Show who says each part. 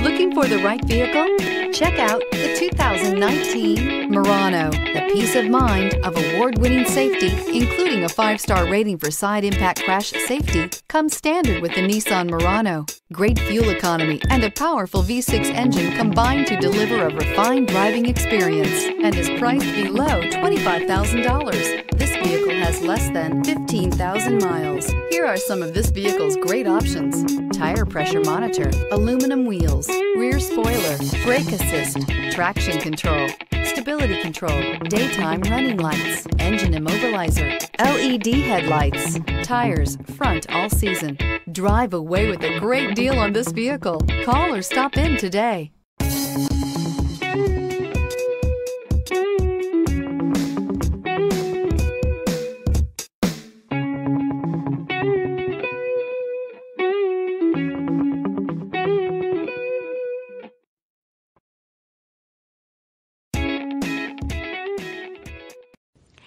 Speaker 1: Looking for the right vehicle? Check out the 2019 Murano. The peace of mind of award-winning safety, including a five-star rating for side impact crash safety, comes standard with the Nissan Murano. Great fuel economy and a powerful V6 engine combine to deliver a refined driving experience and is priced below $25,000. This vehicle has less than 15,000 miles. Here are some of this vehicle's great options. Tire pressure monitor, aluminum wheels, rear spoiler, brake assist, traction control, stability control, daytime running lights, engine immobilizer, LED headlights, tires, front all season. Drive away with a great deal on this vehicle. Call or stop in today.